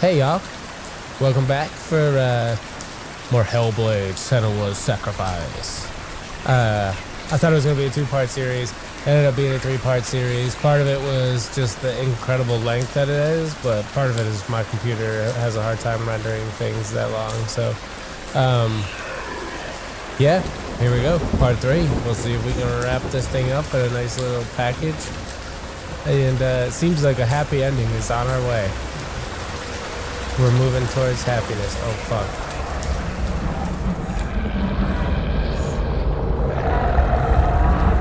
Hey y'all, welcome back for uh, more Hellblade Senua's Sacrifice. Uh, I thought it was going to be a two-part series. Ended up being a three-part series. Part of it was just the incredible length that it is, but part of it is my computer has a hard time rendering things that long. So, um, yeah, here we go, part three. We'll see if we can wrap this thing up in a nice little package. And uh, it seems like a happy ending is on our way. We're moving towards happiness. Oh, fuck.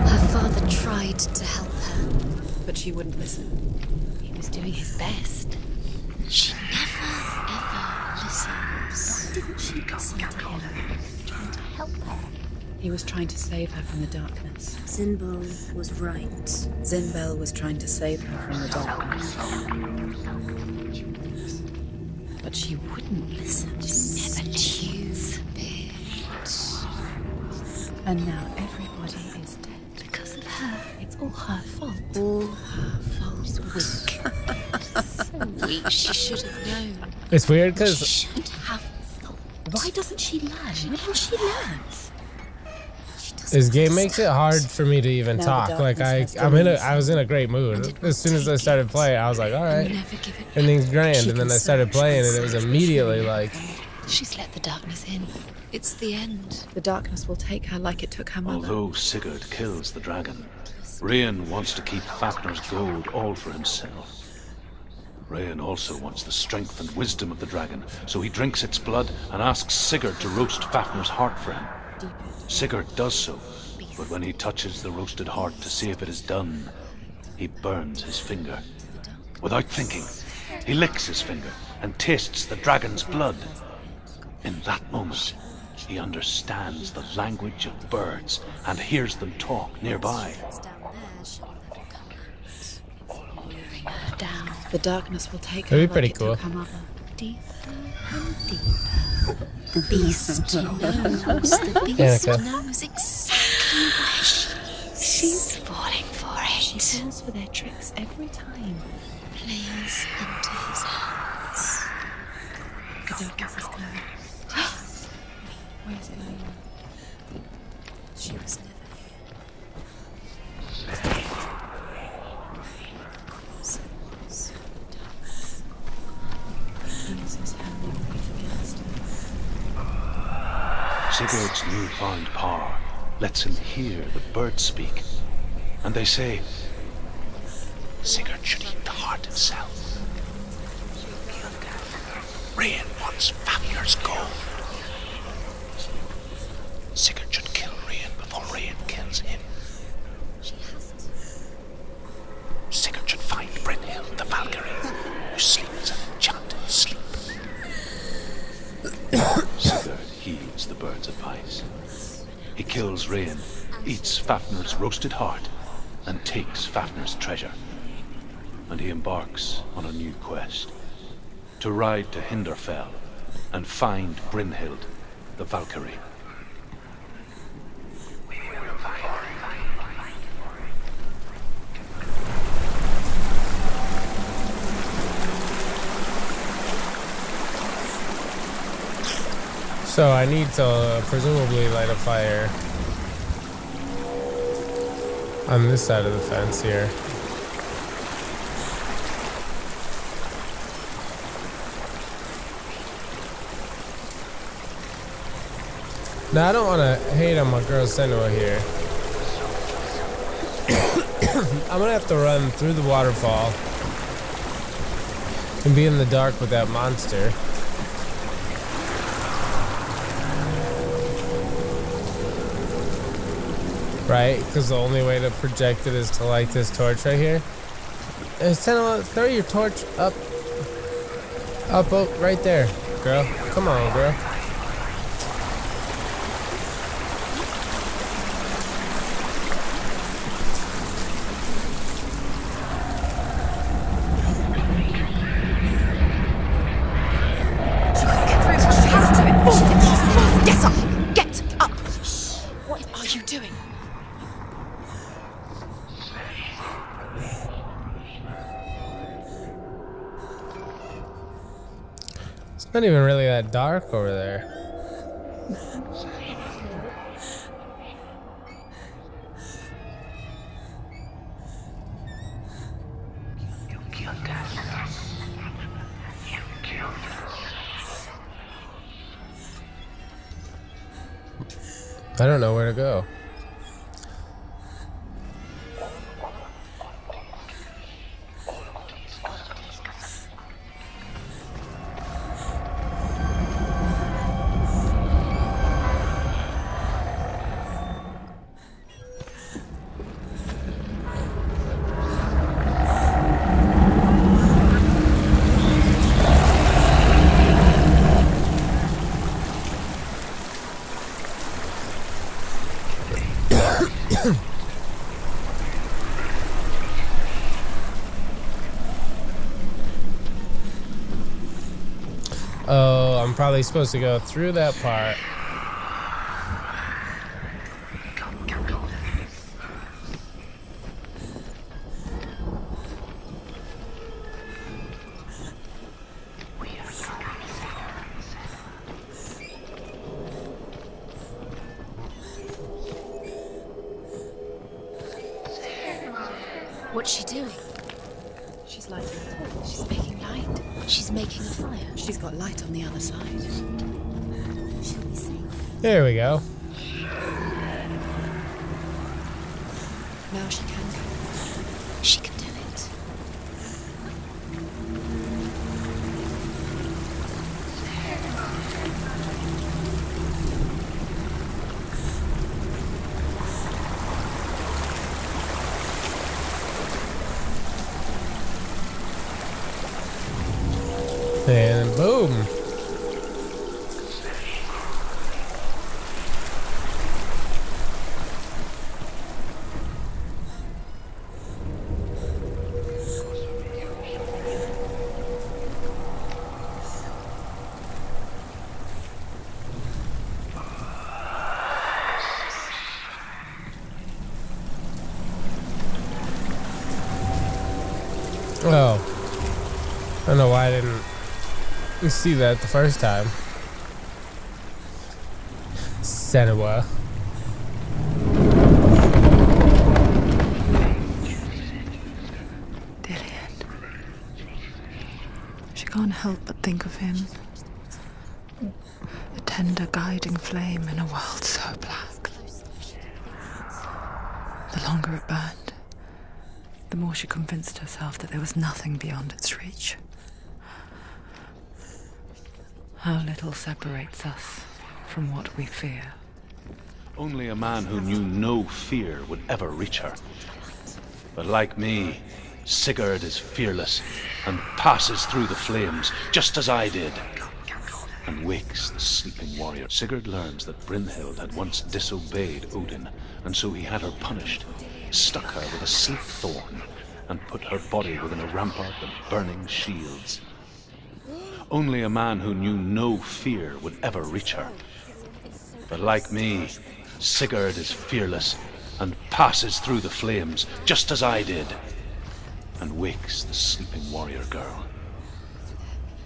Her father tried to help her. But she wouldn't listen. He was doing his best. She never, ever listens. Didn't she listen to him? Trying to help her. He was trying to save her from the darkness. Zynbel was right. Zynbel was trying to save her from the darkness. But she wouldn't listen. Never listens. And now everybody is dead. Because of her. It's all her fault. All her fault. She's weak. so weak. She should have known. It's weird because. She because should have thought. Why doesn't she learn? When she learns. She doesn't this game makes it hard for me to even Now talk. Like I, I'm in a, dominion. I was in a great mood. As soon as I started playing, I was like, all right, Never everything's grand. And then I started playing, and and it was immediately like, She's let the darkness in. It's the end. The darkness will take her like it took her mother. Although Sigurd kills the dragon, Regin wants to keep Fafnir's gold all for himself. Regin also wants the strength and wisdom of the dragon, so he drinks its blood and asks Sigurd to roast Fafnir's heart for him. Sigurd does so, but when he touches the roasted heart to see if it is done, he burns his finger. Without thinking, he licks his finger and tastes the dragon's blood. In that moment, he understands the language of birds and hears them talk nearby. Luring down The darkness will take That'd her be pretty like it took cool. Her mother. deeper and deeper. The beast knows. The beast Annika. knows exactly where she is. She's falling for it. She it. falls for their tricks every time. Plays into his hands. The darkness is going. Where is it? She was Sigurd's newfound power lets him hear the birds speak. And they say, Sigurd should eat the heart itself. Regin wants Fafnir's gold. Sigurd should kill Regin before Regin kills him. Sigurd should find Brynhild the Valkyrie, who sleeps an enchanted sleep. Sigurd the bird's advice. He kills Regin, eats Fafnir's roasted heart, and takes Fafnir's treasure. And he embarks on a new quest. To ride to Hindarfjall and find Brynhild the Valkyrie. So I need to uh, presumably light a fire on this side of the fence here. Now I don't want to hate on my girl Senua here. I'm gonna have to run through the waterfall and be in the dark with that monster. Right? Because the only way to project it is to light this torch right here. Uh, Senua, throw your torch up. Up, oh, right there, girl. Come on, girl. Dark over there. I don't know where to go. I'm supposed to go through that part. There we go. Now she can go. See that the first time. Senua. Dillion. She can't help but think of him. A tender guiding flame in a world so black. The longer it burned, the more she convinced herself that there was nothing beyond its reach. How little separates us from what we fear. Only a man who knew no fear would ever reach her. But like me, Sigurd is fearless and passes through the flames, just as I did, and wakes the sleeping warrior. Sigurd learns that Brynhild had once disobeyed Odin, and so he had her punished, stuck her with a sleep thorn, and put her body within a rampart of burning shields. Only a man who knew no fear would ever reach her. But like me, Sigurd is fearless and passes through the flames, just as I did, and wakes the sleeping warrior girl.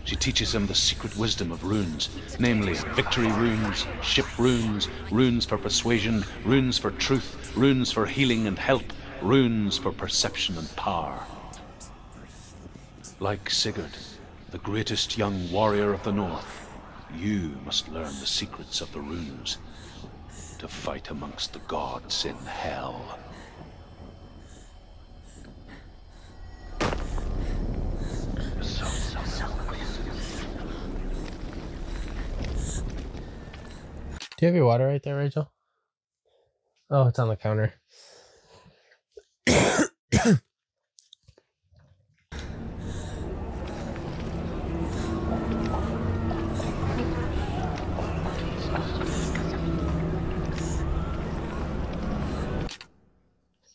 She teaches him the secret wisdom of runes, namely victory runes, ship runes, runes for persuasion, runes for truth, runes for healing and help, runes for perception and power. Like Sigurd, the greatest young warrior of the North, you must learn the secrets of the runes to fight amongst the gods in hell. Do you have your water right there, Rachel? Oh, it's on the counter.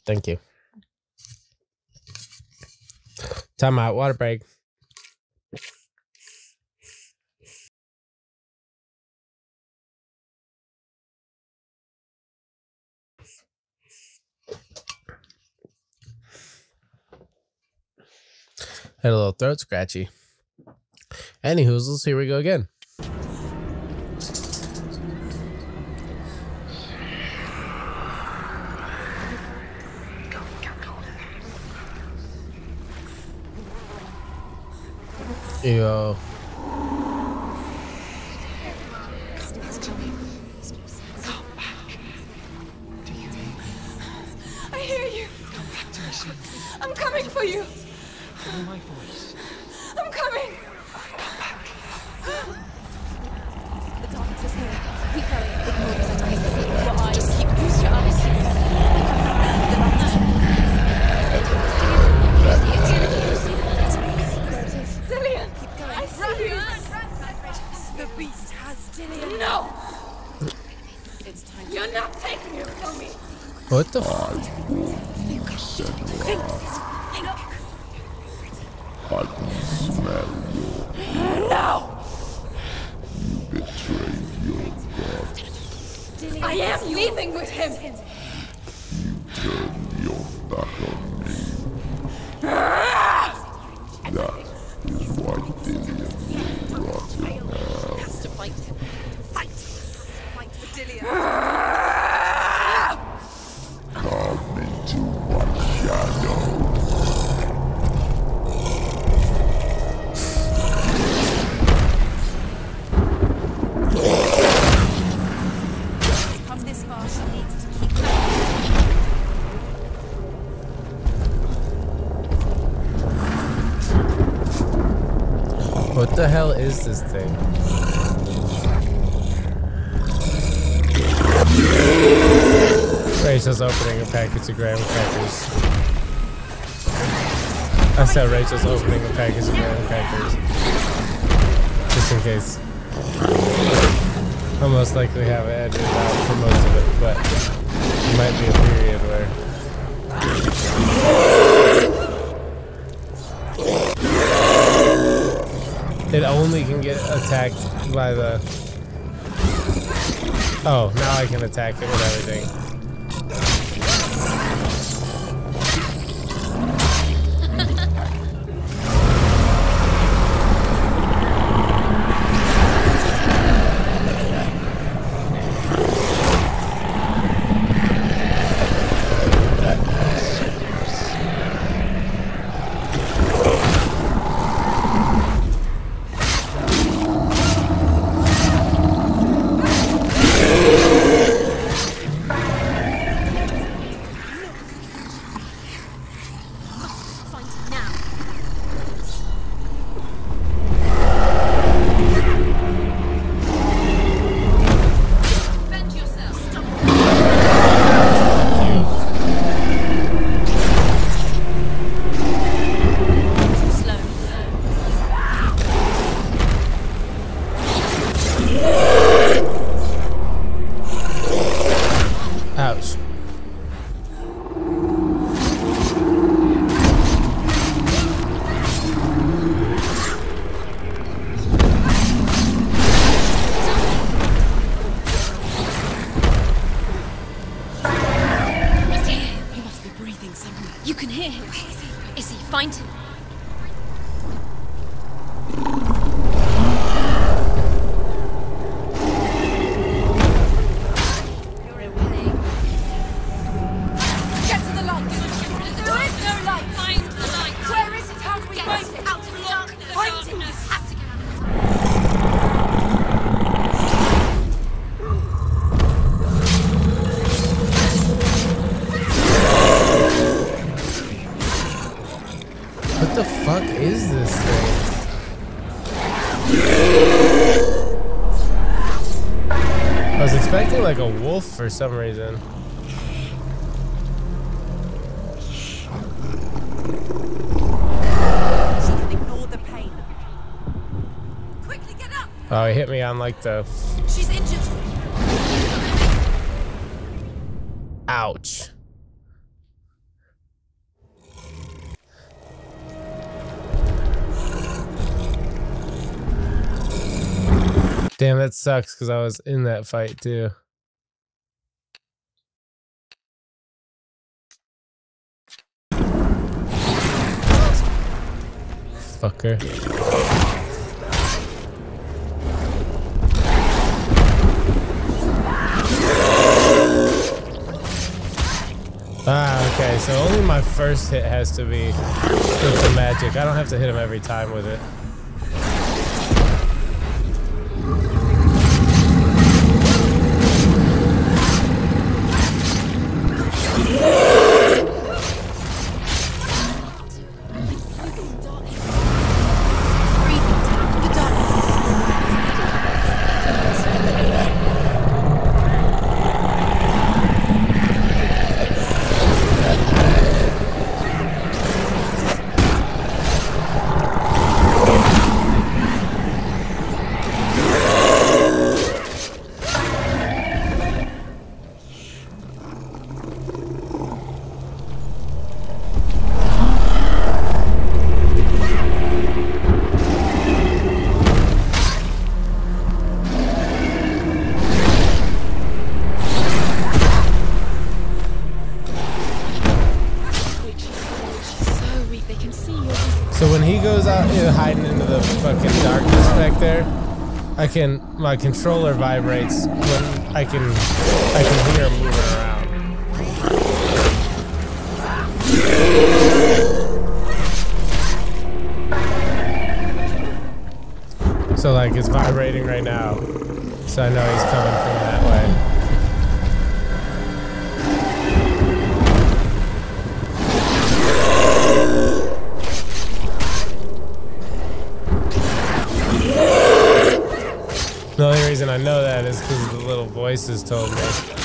Thank you. Time out. Water break. Had a little throat scratchy. Anywhoozles, here we go again. I What Come this far, she needs to keep going. What the hell is this thing? Rachel's opening a package of graham crackers. I said Rachel's opening a package of graham crackers. Just in case. I'll most likely have it edited out for most of it, but it might be a period where it only can get attacked by the. Oh, now I can attack it with everything. The fuck is this thing? I was expecting like a wolf for some reason. She can ignore the pain. Quickly get up. Oh, he hit me on like the. She's injured. Ouch. Damn, that sucks because I was in that fight too. Fucker. Ah, okay, so only my first hit has to be with the magic. I don't have to hit him every time with it. Can my controller vibrates when I can I can hear him moving around. So like it's vibrating right now. So I know that is because the little voices told me.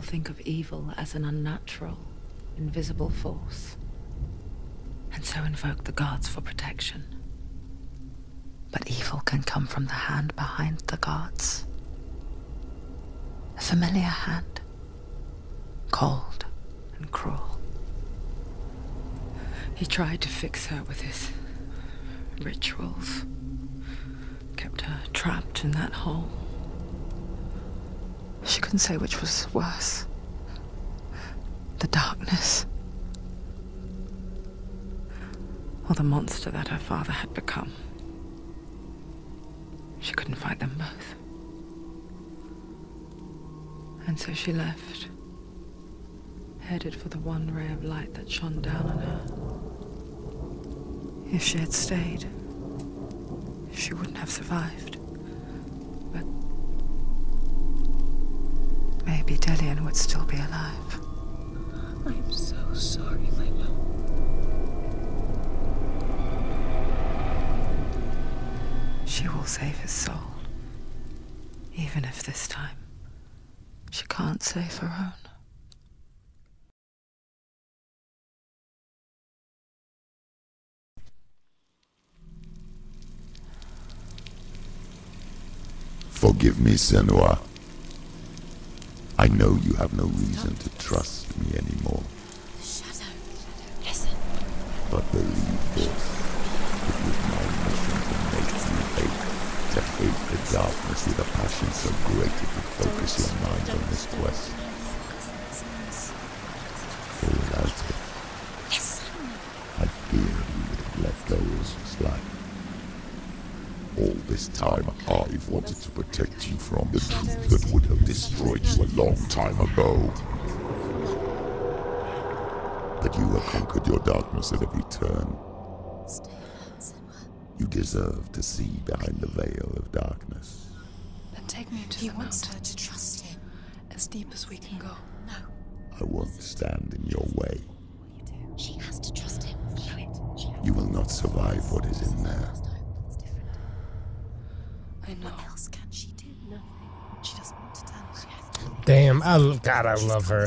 People think of evil as an unnatural, invisible force, and so invoke the gods for protection. But evil can come from the hand behind the gods. A familiar hand, cold and cruel. He tried to fix her with his rituals, kept her trapped in that hole. Couldn't say which was worse. The darkness. Or the monster that her father had become. She couldn't fight them both. And so she left, headed for the one ray of light that shone down on her. If she had stayed, she wouldn't have survived. But maybe Dillion would still be alive. I'm so sorry, my love. She will save his soul. Even if this time she can't save her own. Forgive me, Senua. I know you have no reason to trust me anymore, The Shadow. Listen. but believe this. It was my mission to make you hate, to hate the darkness with a passion so great it would focus your mind on this quest. For without it. I fear you would have let go precious life. All this time, I've wanted to protect you from the truth that would have destroyed you a long time ago. But you have conquered your darkness at every turn. Stay alert, You deserve to see behind the veil of darkness. Then take me to He the wants her to trust him. as deep as we can go. No, I won't stand in your way. she has to trust him. Know it. You will not survive what is in there. I know. What else can she do? Nothing. She doesn't want to turn. She has Damn, I, God, I love her.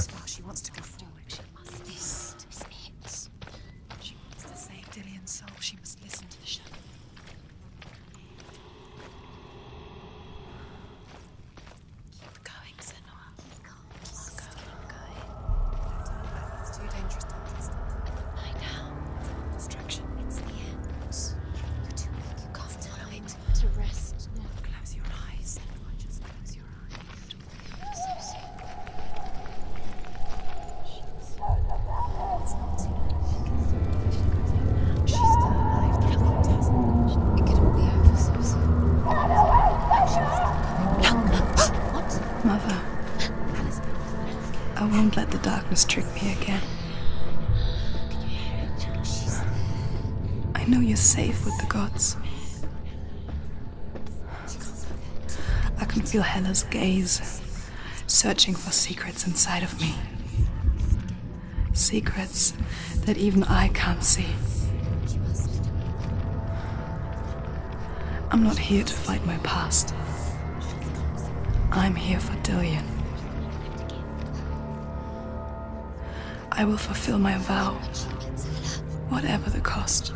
I know you're safe with the gods. I can feel Hela's gaze, searching for secrets inside of me. Secrets that even I can't see. I'm not here to fight my past. I'm here for Dillion. I will fulfill my vow, whatever the cost.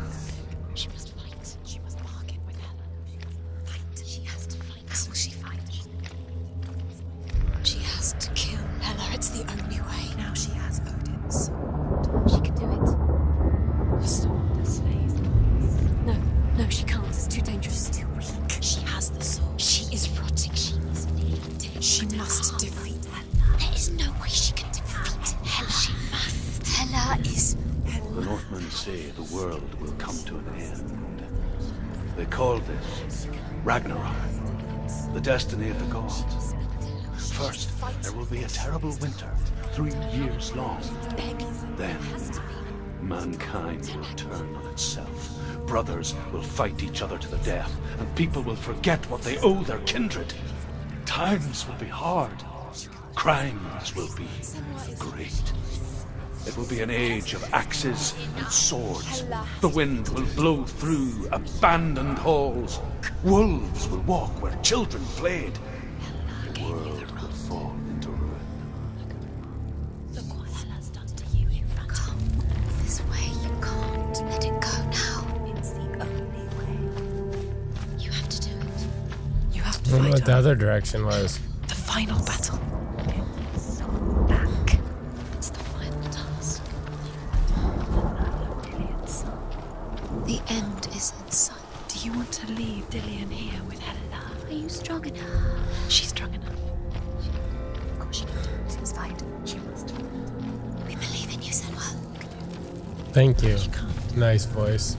Mankind will turn on itself. Brothers will fight each other to the death, and people will forget what they owe their kindred. Times will be hard. Crimes will be great. It will be an age of axes and swords. The wind will blow through abandoned halls. Wolves will walk where children played. I don't know what the other direction was. The final battle. Back. It's the final task. The end is in sight. Do you want to leave Dillion here with Hela? Are you strong enough? She's strong enough. Of course she can do it. She's fight. She must. We believe in you, Senua. Thank you. Nice voice.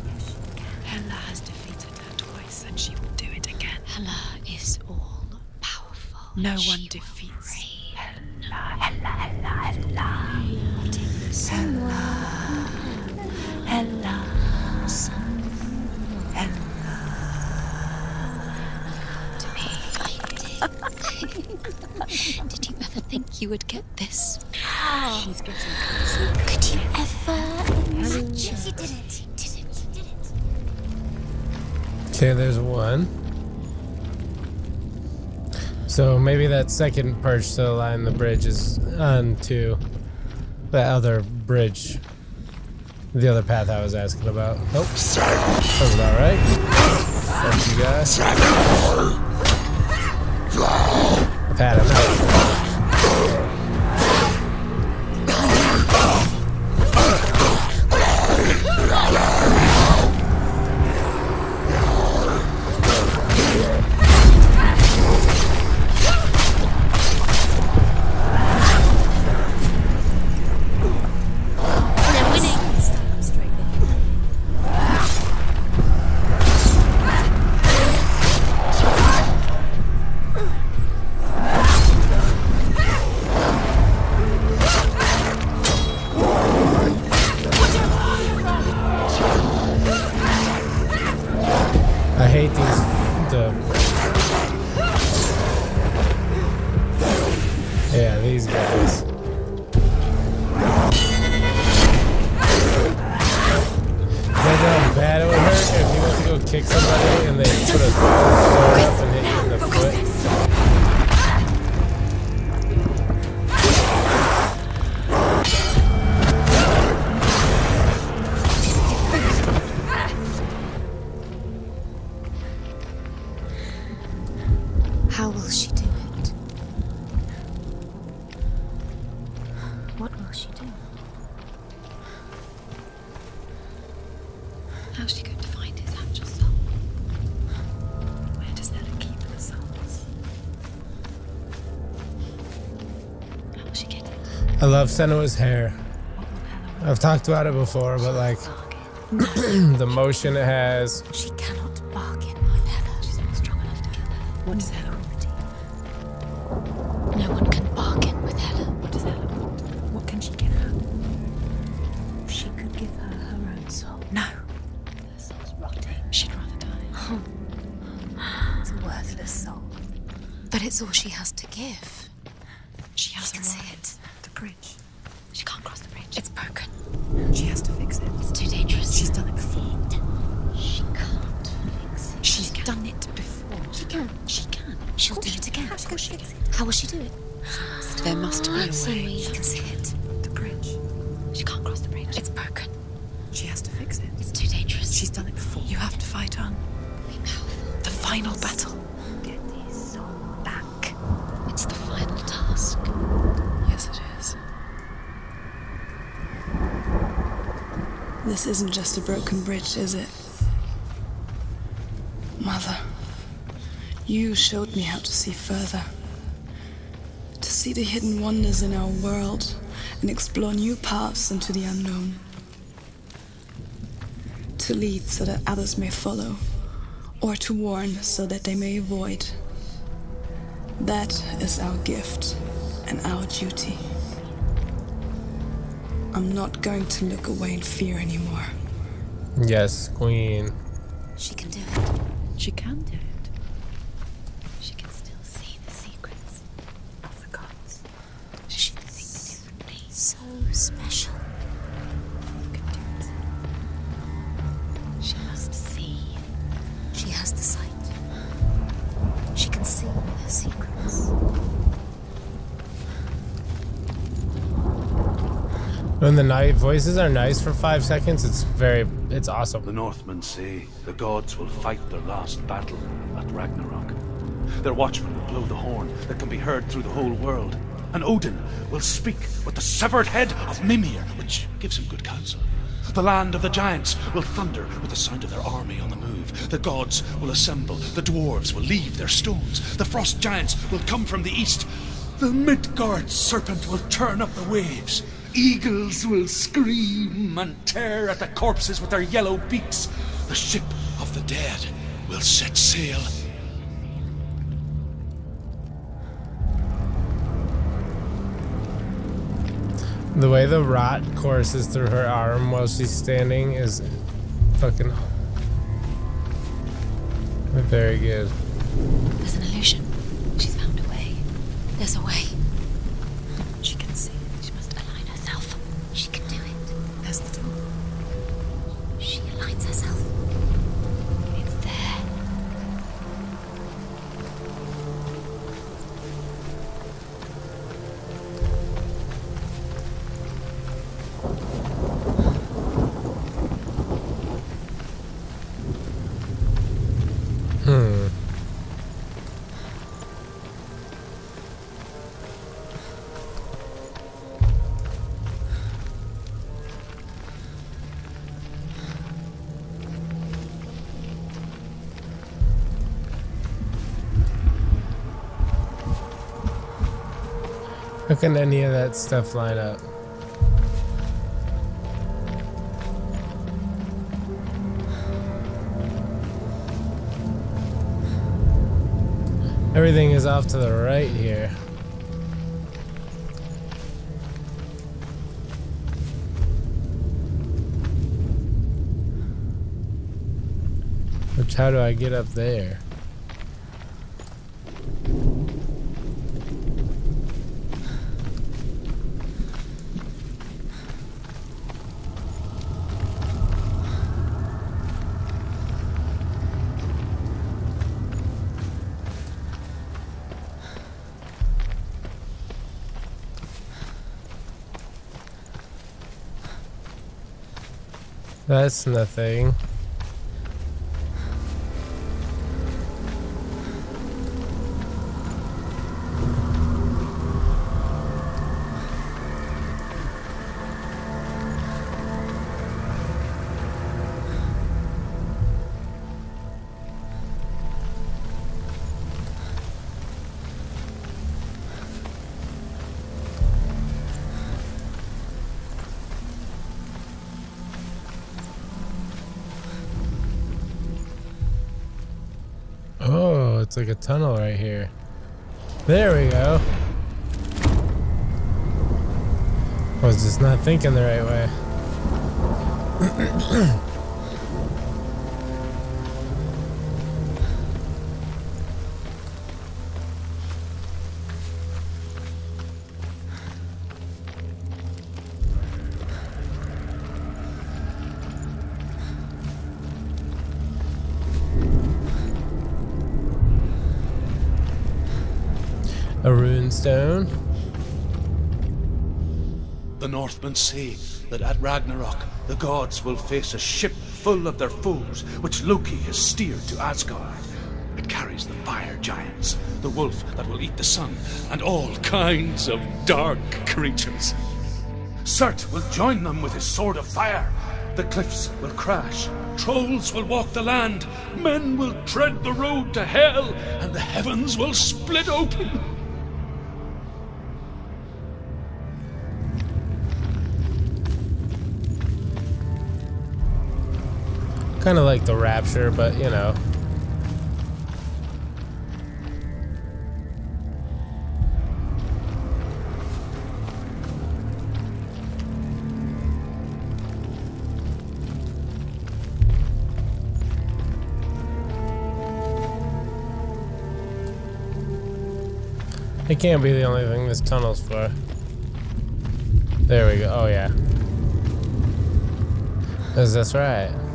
No She one will defeats free. Hela, Hela, Hela, Hela. Hela, Hela, Did you ever think you would get this? She's getting closer. Could you ever imagine? You did it. You did it. You did it. Okay, there's one. So maybe that second perch to line the bridge is onto the other bridge. The other path I was asking about. Nope. Sounds about right. Thank you guys. I've had enough. Love Senua's hair. What will Ella I've talked about it before, but like the motion it has. She cannot bargain with Hela. She's not strong enough to kill her. What does Hela already? No one can bargain with Hela. What does Hela want? What can she give her? She could give her her own soul. No. Her soul's rotting. She'd rather die. it's a worthless soul. But it's all she has to give. She has can see it. Bridge. She can't cross the bridge. It's broken. She has to fix it. It's too dangerous. She's done it before. She can't fix it. She's done it before. She can. She can. She'll do it again. Course she can. How will she do it? There must be a way. She can see it. The bridge. She can't cross the bridge. It's broken. She has to fix it. It's too dangerous. She's done it before. You have to fight on. Be powerful. The final battle. Get his soul back. It's the final task. Yes, it is. This isn't just a broken bridge, is it? Mother, you showed me how to see further. To see the hidden wonders in our world and explore new paths into the unknown. To lead so that others may follow, or to warn so that they may avoid. That is our gift and our duty. I'm not going to look away in fear anymore. Yes, Queen. She can do it. She can do it. The night voices are nice for five seconds, it's very, it's awesome. The. Northmen say the gods will fight their last battle at Ragnarok. Their watchmen will blow the horn that can be heard through the whole world. And Odin will speak with the severed head of Mimir, which gives him good counsel. The land of the giants will thunder with the sound of their army on the move. The gods will assemble. The dwarves will leave their stones. The frost giants will come from the east. The Midgard serpent will turn up the waves. Eagles will scream and tear at the corpses with their yellow beaks. The ship of the dead will set sail. The way the rot courses through her arm while she's standing is fucking very good. There's an illusion. She's found a way. There's a way. Can any of that stuff line up? Everything is off to the right here. Which, how do I get up there? That's nothing. It's like a tunnel right here. There we go. I was just not thinking the right way. A. The Northmen say that at Ragnarok the gods will face a ship full of their foes, which Loki has steered to Asgard. It carries the fire giants, the wolf that will eat the sun, and all kinds of dark creatures. Surt will join them with his sword of fire. The cliffs will crash, trolls will walk the land, men will tread the road to hell, and the heavens will split open. Kind of like the Rapture, but you know. It can't be the only thing this tunnel's for. There we go. Oh, yeah. Is this right?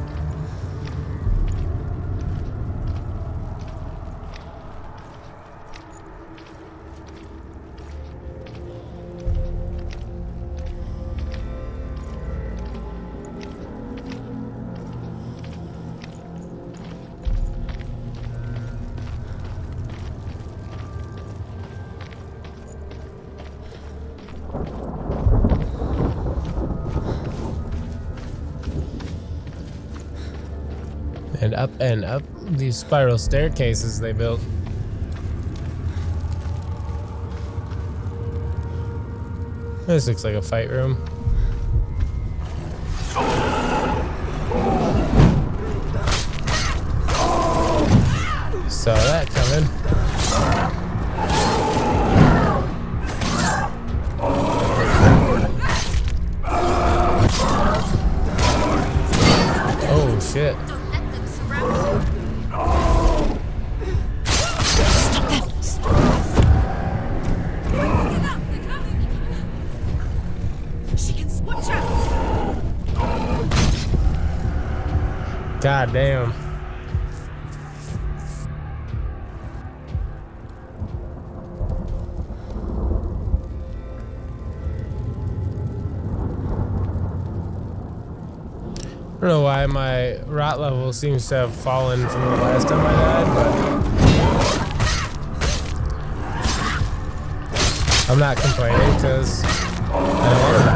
These spiral staircases they built. This looks like a fight room. God damn. I don't know why my rot level seems to have fallen from the last time I died, but I'm not complaining because I don't want to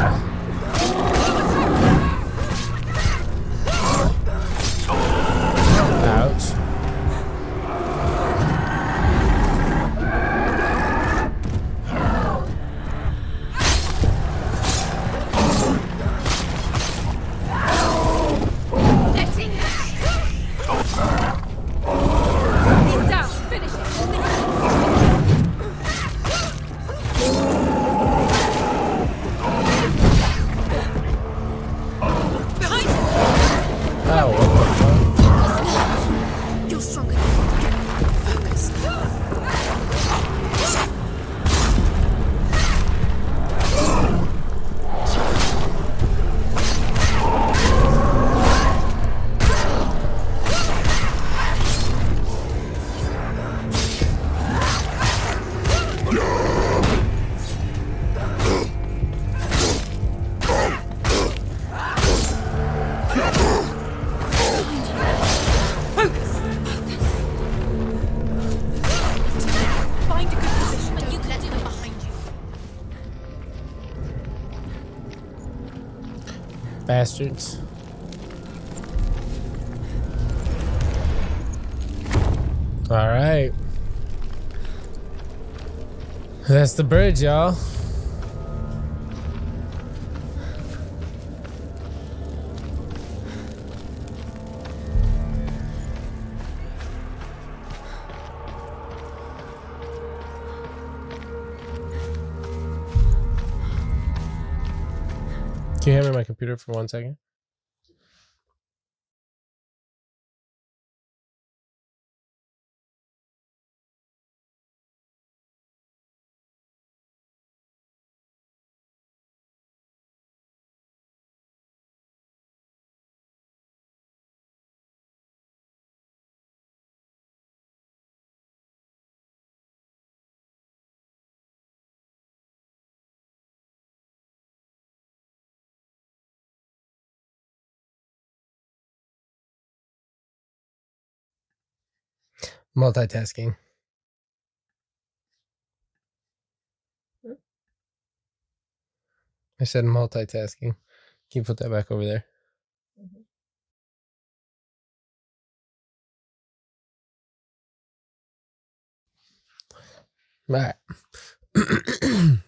Bastards. All right. That's the bridge, y'all. Computer for one second? Multitasking. I said multitasking. Can you put that back over there? All right.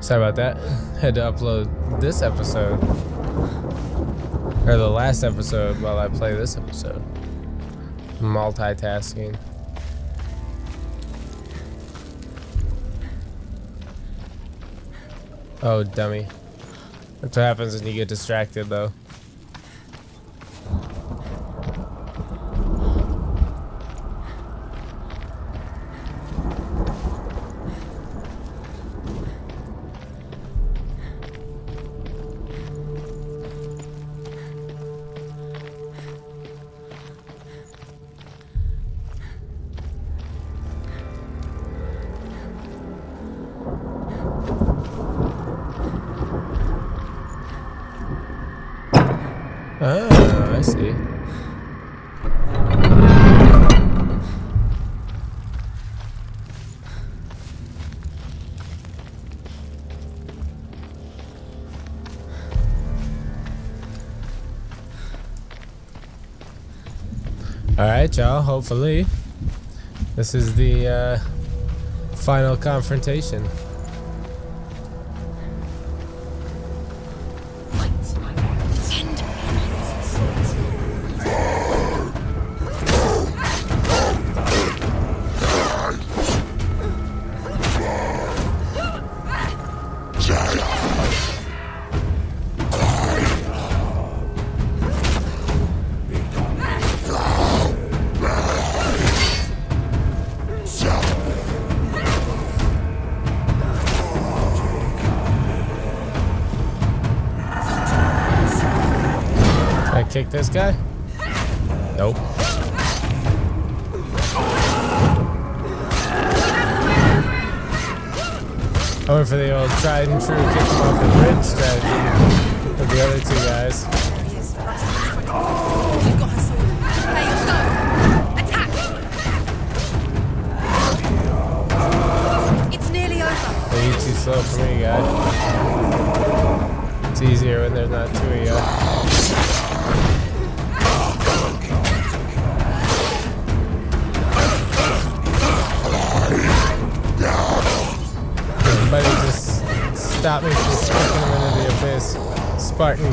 Sorry about that. Had to upload this episode. Or the last episode while I play this episode. Multitasking. Oh, dummy. That's what happens when you get distracted, though. Y'all. Hopefully, this is the uh, final confrontation. Kick this guy? Nope. I went for the old tried and true kick him off the bridge strategy with the other two guys. You've got her sword. Hey, go! Attack! It's nearly over. They eat too slow for me, guy. It's easier when there's not two of you. Stop me from sticking him into the abyss. Spartan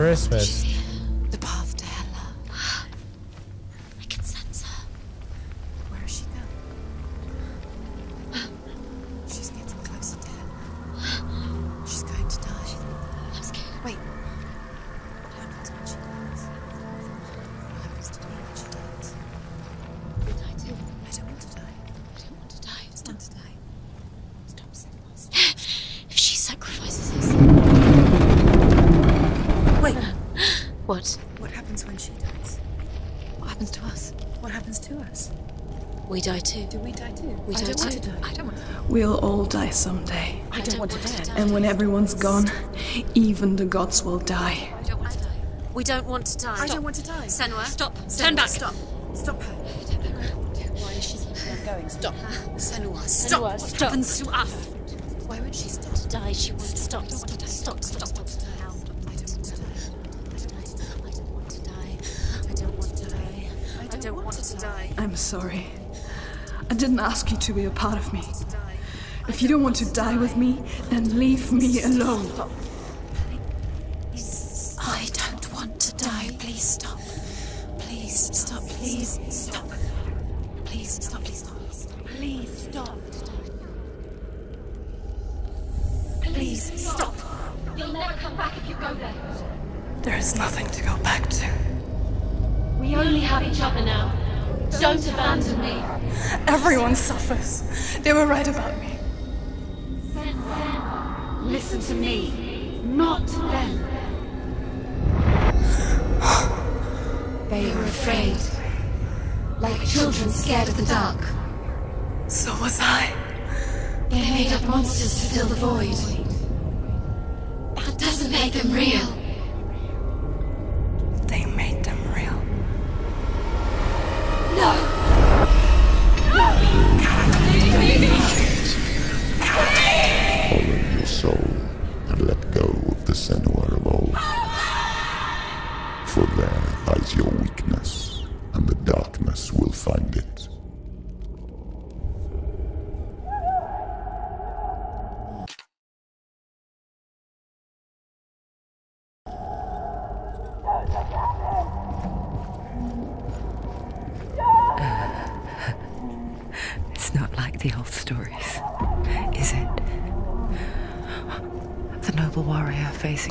Christmas. everyone's gone, even the gods will die. I don't want to die. We don't want to die. I Stop. don't want to die. Senua. Stop. Senua. Turn back. Stop. Stop her. Why is she going? Stop. Senua. Stop. Senua, what happens to us? Why would she stop? To die, she won't stop. Stop. Stop. Stop. stop. I don't want to die. I'm sorry. I didn't ask you to be a part of me. If you don't want to die with me, then leave me alone.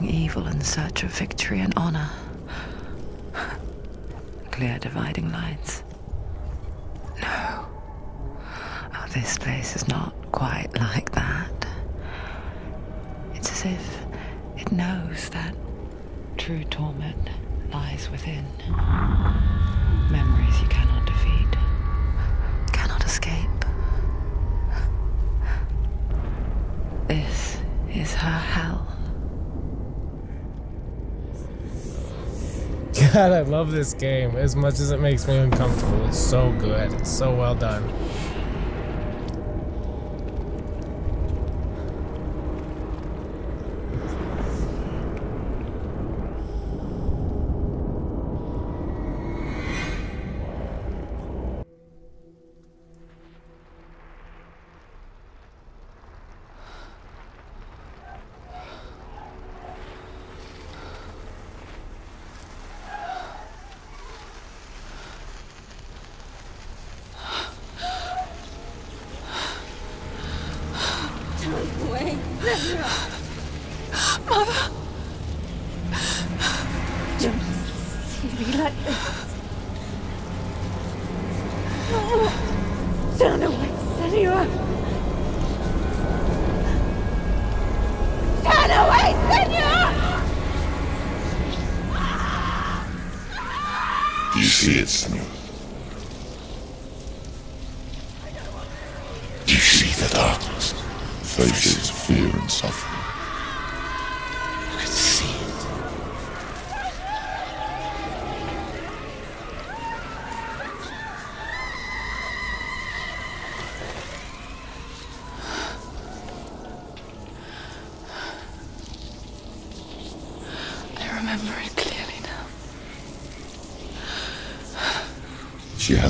evil in search of victory and honor. Clear dividing lines. No. Oh, this place is not quite like that. It's as if it knows that true torment lies within. I love this game as much as it makes me uncomfortable. It's so good. It's so well done.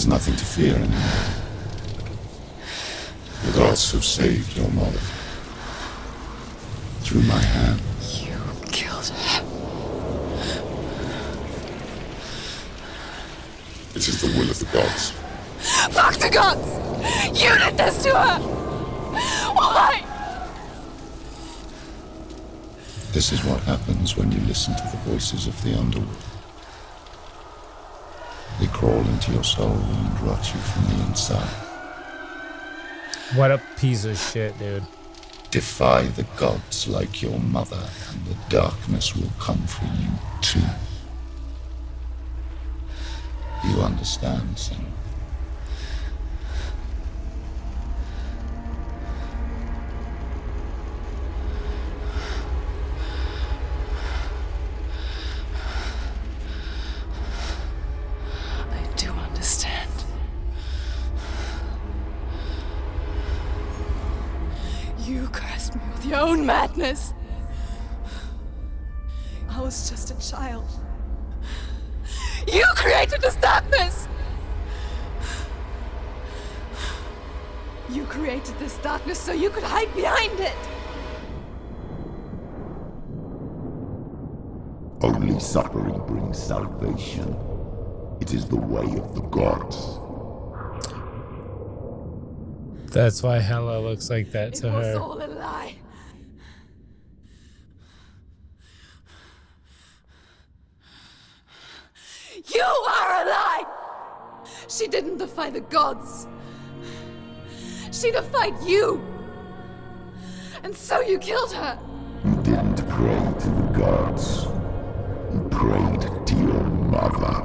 Nothing to fear anymore. The gods have saved your mother. Through my hand. You killed her. It is the will of the gods. Fuck the gods! You did this to her! Why? This is what happens when you listen to the voices of the underworld. Crawl into your soul and rot you from the inside. What a piece of shit, dude. Defy the gods like your mother, and the darkness will come for you too. You understand? Madness. I was just a child. You created this darkness! You created this darkness so you could hide behind it! Only suffering brings salvation. It is the way of the gods. That's why Hela looks like that It to was her. all a lie. You are a lie! She didn't defy the gods. She defied you. And so you killed her. You didn't pray to the gods. You prayed to your mother.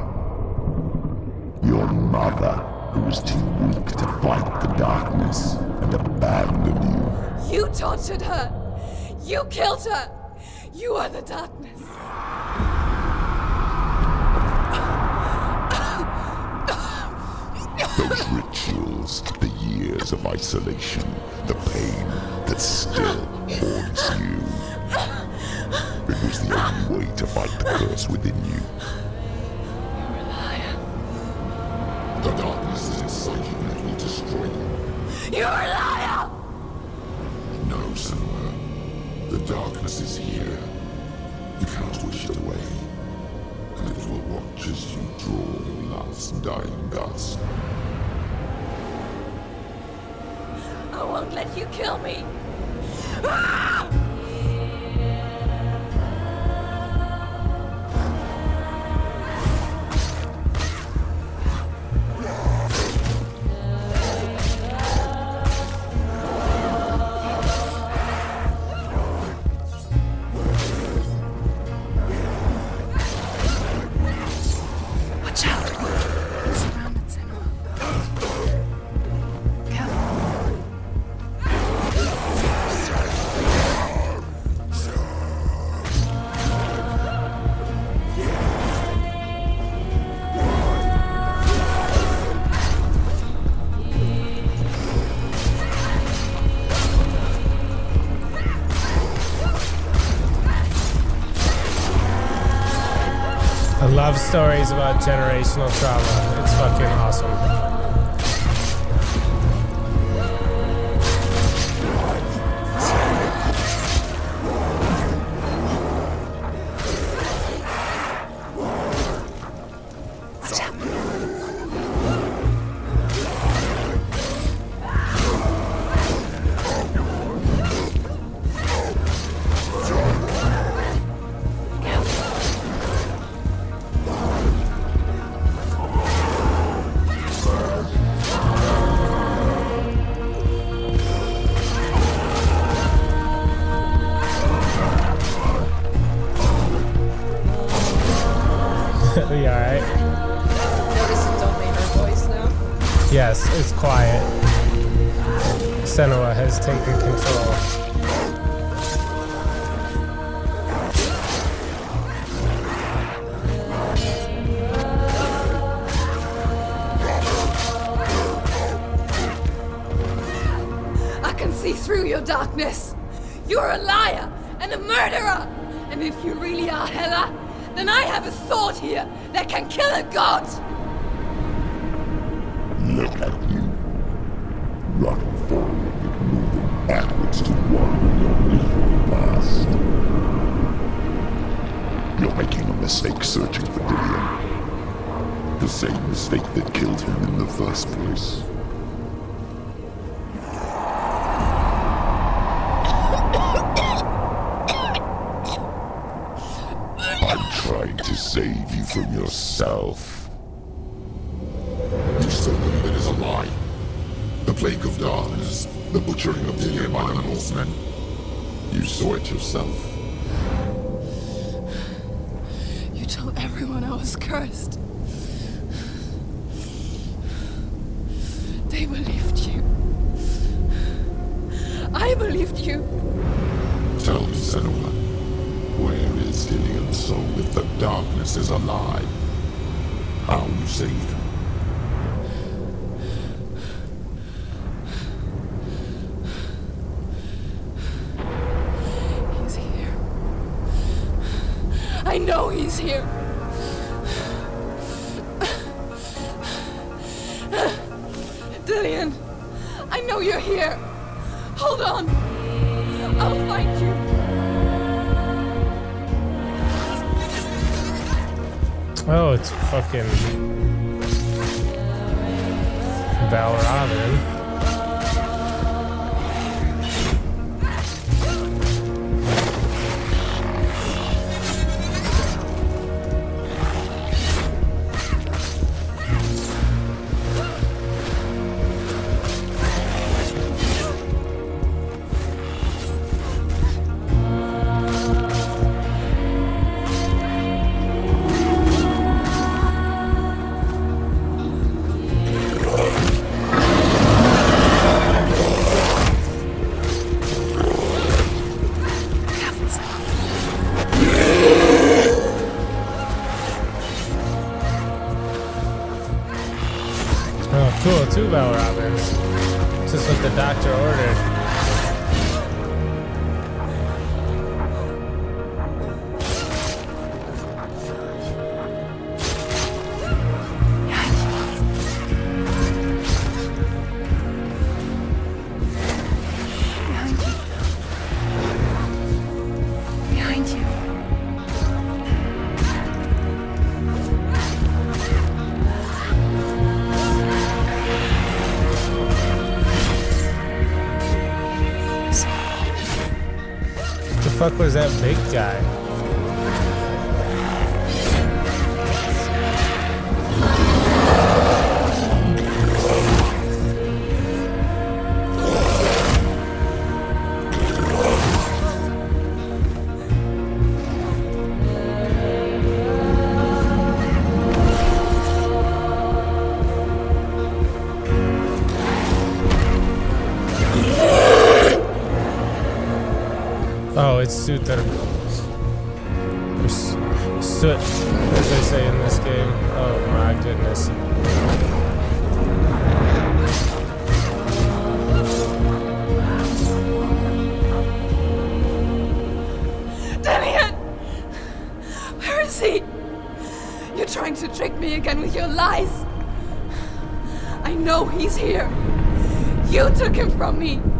Your mother, who was too weak to fight the darkness and abandoned you. You tortured her. You killed her. You are the darkness. Those rituals, the years of isolation, the pain that still haunts you. It was the only way to fight the curse within you. You're a liar. The darkness is inside you and it will destroy you. You're a liar! No, Senua. The darkness is here. You cannot wish it away. And it will watch as you draw your last dying gasp. Won't let you kill me. Watch stories about generational trauma. It's fucking awesome. not forward but moving backwards to one your past. You're making a mistake searching for Dillion. The same mistake that killed him in the first place. I'm trying to save you from yourself. Of Darkness, the butchering of the by the Norsemen. You saw it yourself. You told everyone I was cursed. fuck was that big guy? me.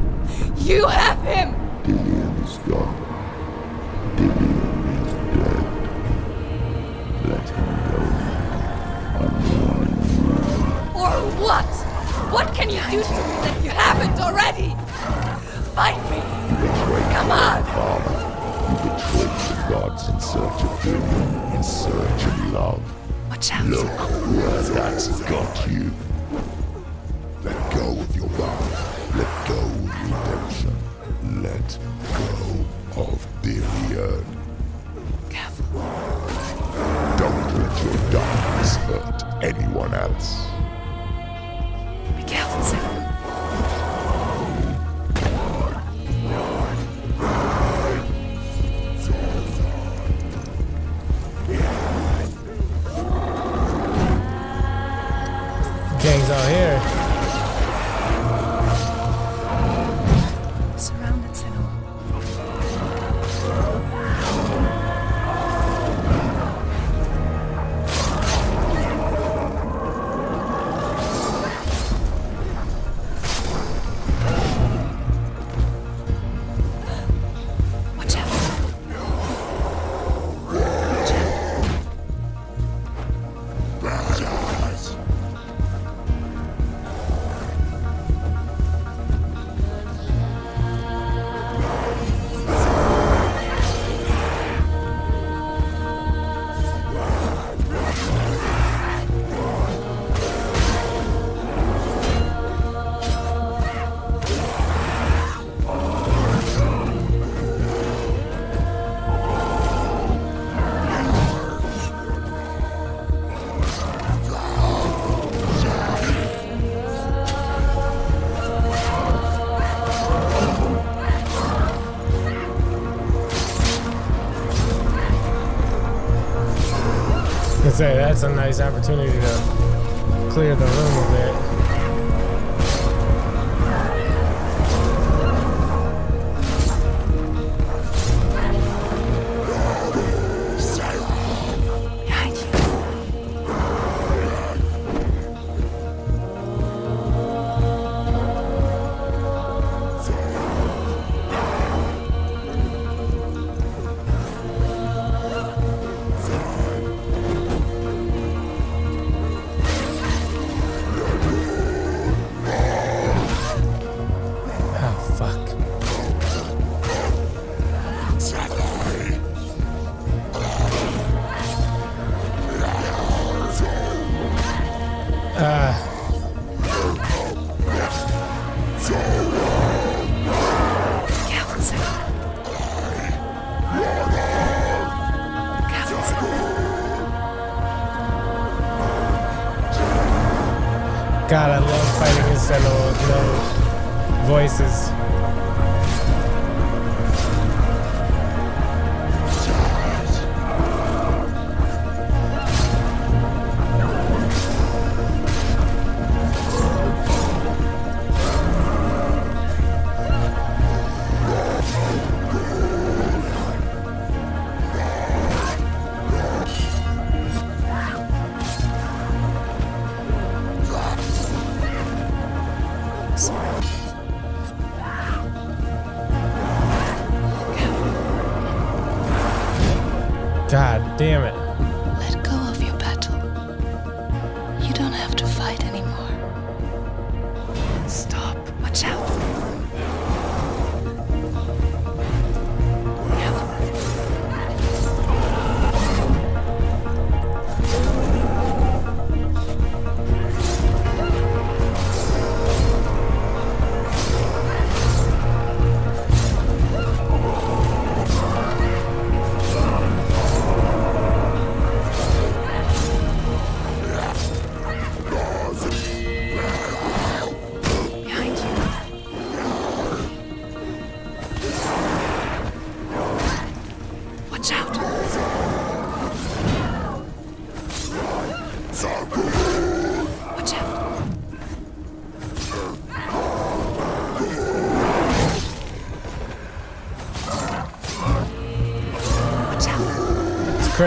that's a nice opportunity to clear the room a bit. God damn it.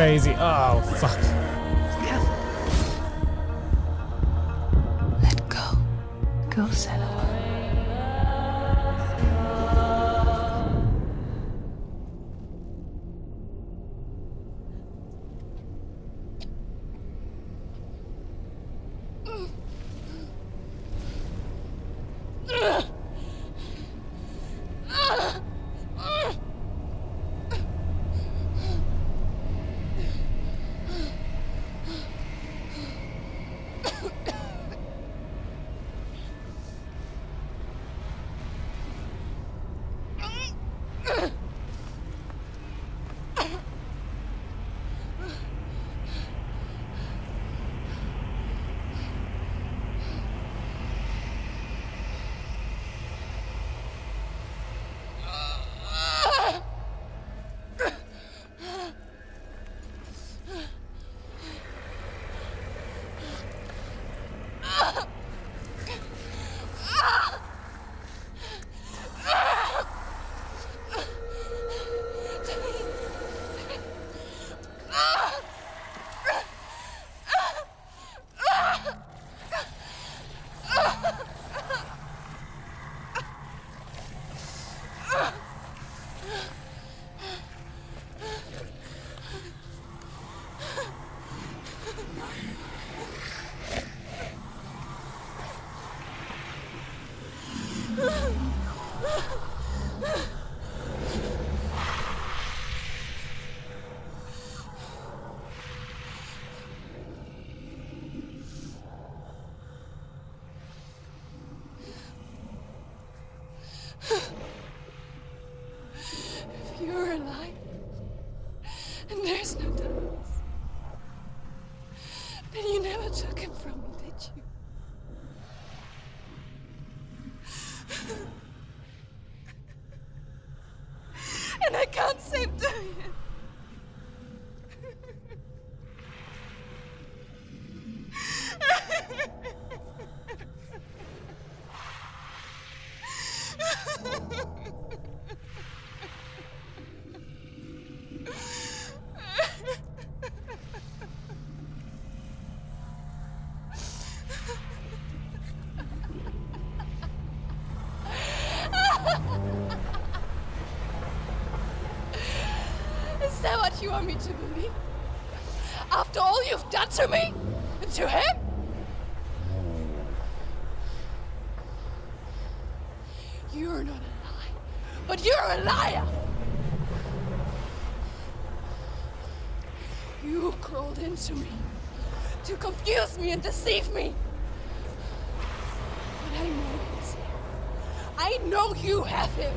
crazy. Oh, fuck. You want me to believe? After all you've done to me? And to him? You're not a lie, but you're a liar! You crawled into me to confuse me and deceive me. But I know. I know you have him.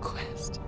Quest.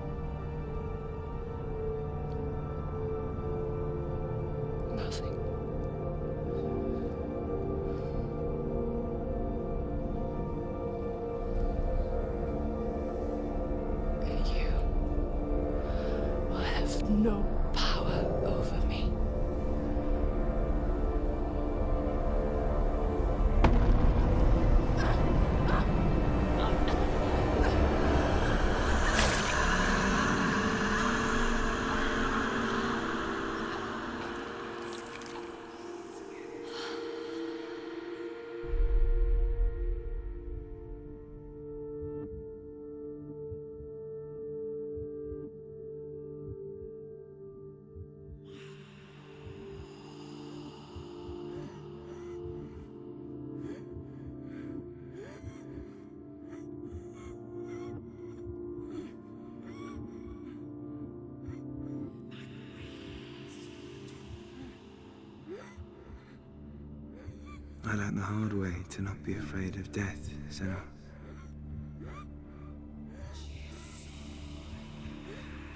I learned the hard way to not be afraid of death, Senua.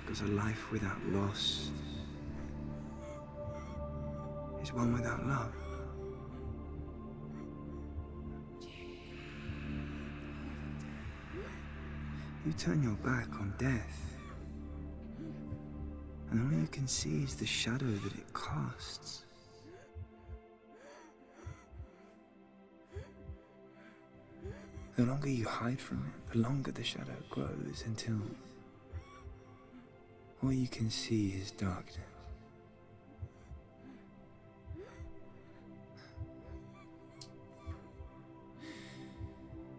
Because a life without loss is one without love. You turn your back on death, and all you can see is the shadow that it casts. The longer you hide from it, the longer the shadow grows until all you can see is darkness.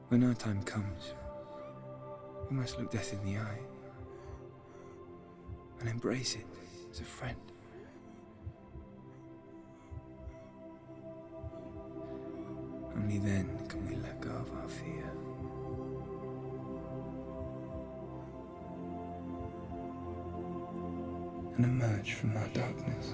When our time comes, we must look death in the eye and embrace it as a friend. Only then fear. And emerge from our darkness.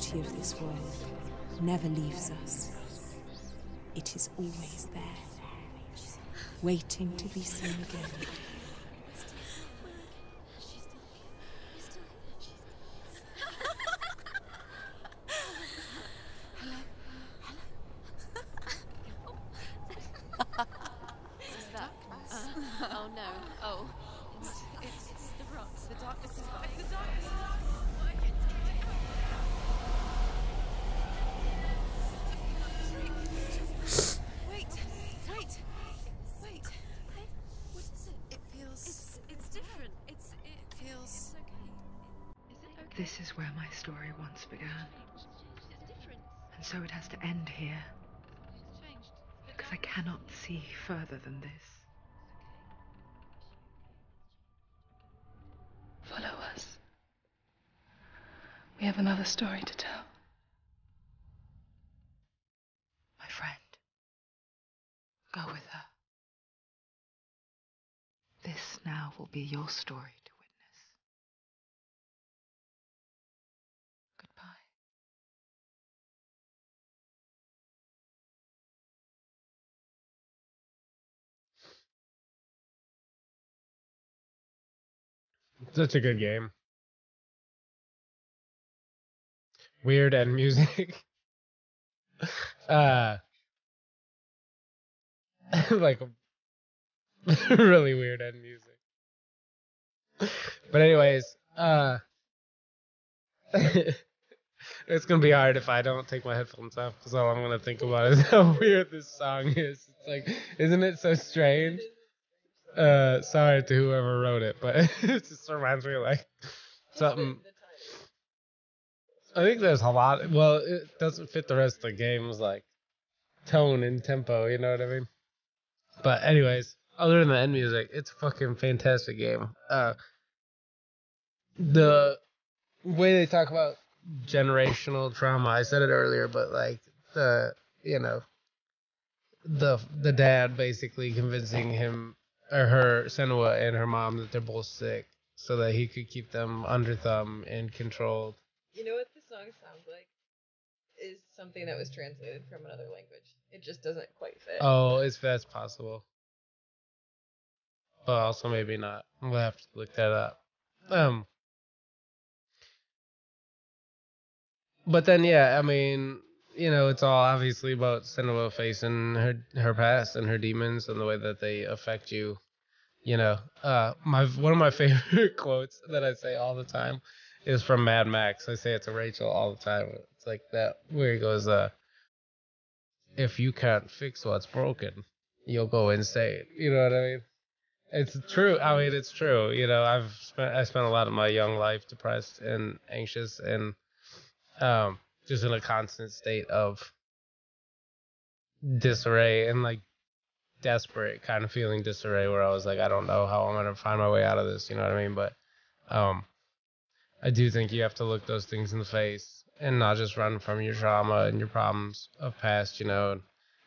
Beauty of this world never leaves us. It is always there, waiting to be seen again. Another story to tell. My friend, go with her. This now will be your story to witness. Goodbye. Such a good game. Weird end music. uh like really weird end music. But anyways, uh it's gonna be hard if I don't take my headphones off because all I'm gonna think about is how weird this song is. It's like, isn't it so strange? Uh, sorry to whoever wrote it, but it just reminds me of like something. I think there's a lot. Well, it doesn't fit the rest of the game's like tone and tempo. You know what I mean? But anyways, other than the end music, it's a fucking fantastic game. Uh, the way they talk about generational trauma, I said it earlier, but like the you know the the dad basically convincing him or her Senua and her mom that they're both sick so that he could keep them under thumb and controlled. You know what this song sounds like? Is something that was translated from another language. It just doesn't quite fit. Oh, it's that's possible. But also maybe not. We'll have to look that up. Um But then yeah, I mean, you know, it's all obviously about Senua facing her her past and her demons and the way that they affect you. You know, uh, my one of my favorite quotes that I say all the time is from Mad Max. I say it to Rachel all the time. It's like that where he goes, uh, "If you can't fix what's broken, you'll go insane." You know what I mean? It's true. I mean, it's true. You know, I've spent I spent a lot of my young life depressed and anxious and um, just in a constant state of disarray and like desperate kind of feeling disarray where I was like, I don't know how I'm gonna find my way out of this, you know what I mean? But um I do think you have to look those things in the face and not just run from your trauma and your problems of past, you know.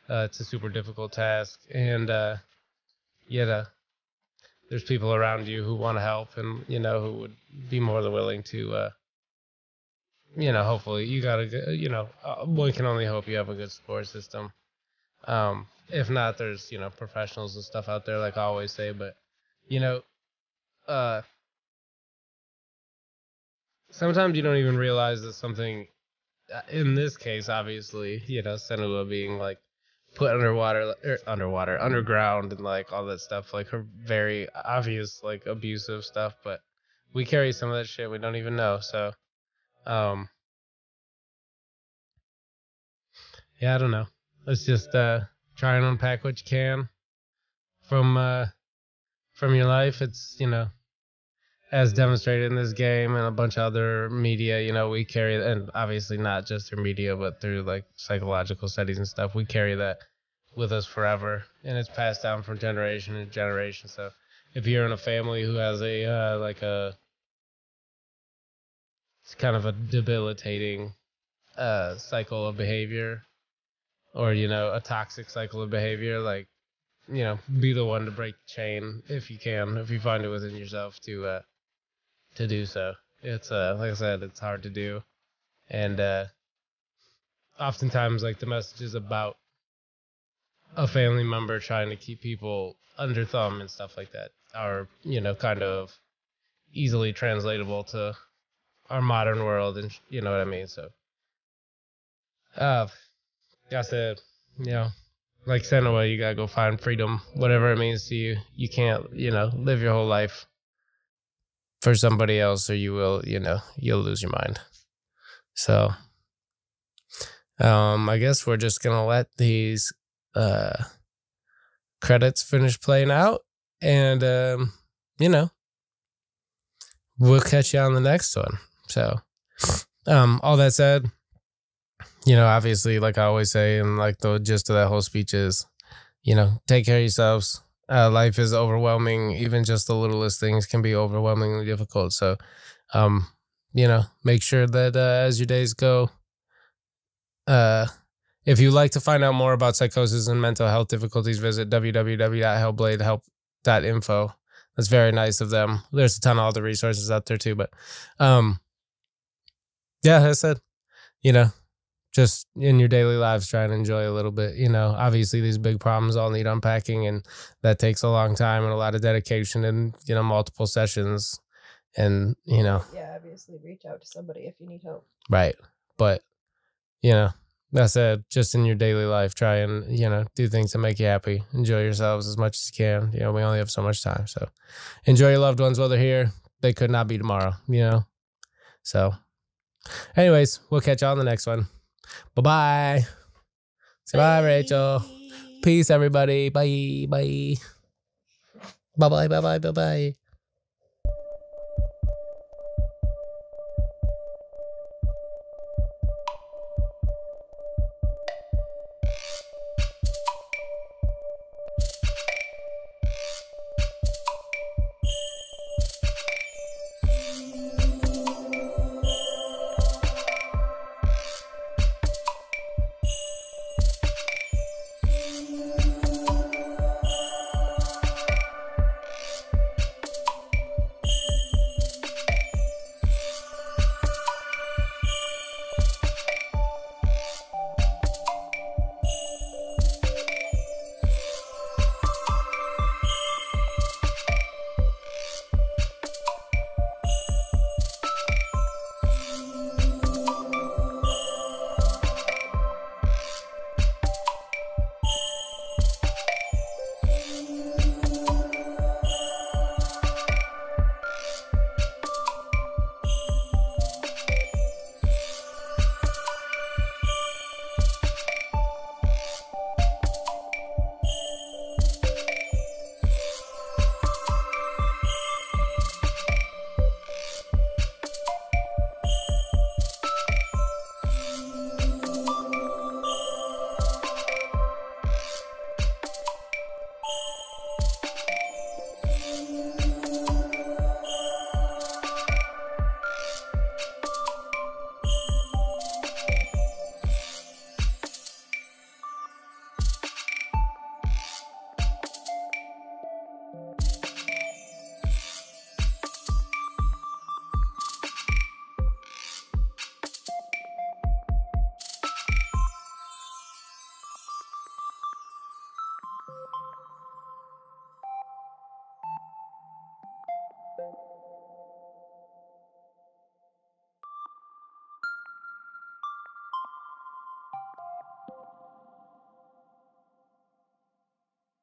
Uh, it's a super difficult task and uh yet uh there's people around you who want to help and you know who would be more than willing to uh you know, hopefully you got a you know, uh, one can only hope you have a good support system. Um, if not, there's, you know, professionals and stuff out there, like I always say, but, you know, uh, sometimes you don't even realize that something uh, in this case, obviously, you know, Senua being like put underwater, er, underwater, underground, and like all that stuff, like her very obvious like abusive stuff. But we carry some of that shit we don't even know. So, um, yeah, I don't know. Let's just uh try and unpack what you can from uh from your life. It's you know as demonstrated in this game and a bunch of other media, you know, we carry and obviously not just through media, but through like psychological studies and stuff. We carry that with us forever, and it's passed down from generation to generation. So, if you're in a family who has a uh, like a it's kind of a debilitating uh, cycle of behavior, or you know, a toxic cycle of behavior, like you know, be the one to break the chain if you can, if you find it within yourself to uh, to do so. It's uh like I said, it's hard to do. And uh oftentimes like the message is about a family member trying to keep people under thumb and stuff like that are, you know, kind of easily translatable to our modern world and you know what I mean. So uh like I said, you know, like Senua, you gotta go find freedom, whatever it means to you. You can't, you know, live your whole life for somebody else or you will you know you'll lose your mind. So um i guess we're just gonna let these uh credits finish playing out and um you know we'll catch you on the next one. So um all that said you know obviously like i always say and like the gist of that whole speech is you know take care of yourselves uh, life is overwhelming. Even just the littlest things can be overwhelmingly difficult. So, um, you know, make sure that uh, as your days go, uh, if you'd like to find out more about psychosis and mental health difficulties, visit www.hellblade.help.info. That's very nice of them. There's a ton of other resources out there too, but um, yeah, as I said, you know, just in your daily lives try and enjoy a little bit you know? Obviously these big problems all need unpacking and that takes a long time and a lot of dedication and you know multiple sessions and you know. Yeah, obviously reach out to somebody if you need help. right. But you know that said just in your daily life try and you know do things that make you happy. Enjoy yourselves as much as you can. You know we only have so much time so. Enjoy your loved ones while they're here they could not be tomorrow you know? So anyways we'll catch you on the next one Bye bye. Say bye, Rachel. Peace, everybody. Bye. Bye. Bye bye. Bye bye. Bye bye.